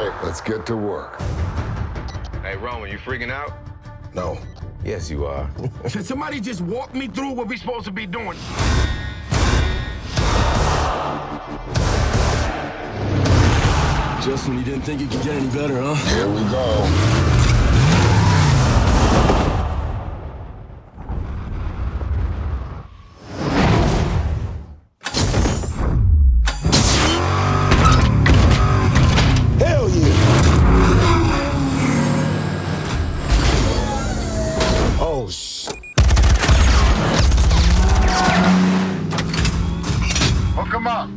right, let's get to work. Hey, Roman, you freaking out? No. Yes, you are. Can somebody just walk me through what we're supposed to be doing? Just when you didn't think it could get any better, huh? Here we go. Oh, sh. Hook him up.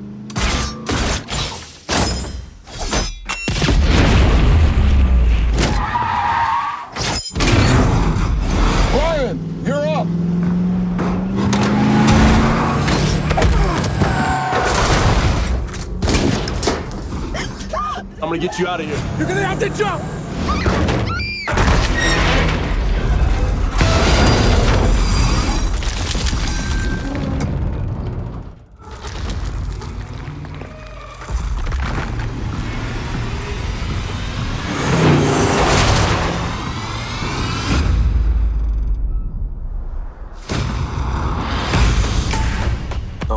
Brian, you're up! I'm gonna get you out of here. You're gonna have to jump!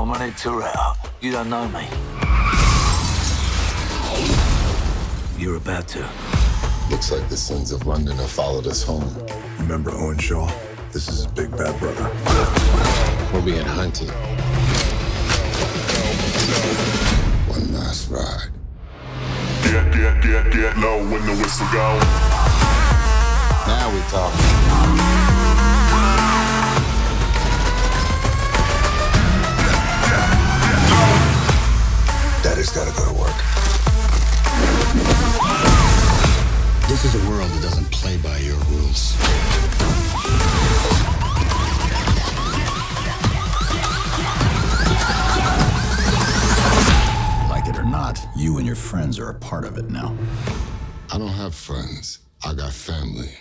Dominic Toretto, you don't know me. You're about to. Looks like the sins of London have followed us home. Remember Owen Shaw? This is his big bad brother. We're being hunted. One last ride. Get, get, get, get low when the whistle go. Now we talk. Daddy's gotta go to work. This is a world that doesn't play by your rules. Like it or not, you and your friends are a part of it now. I don't have friends. I got family.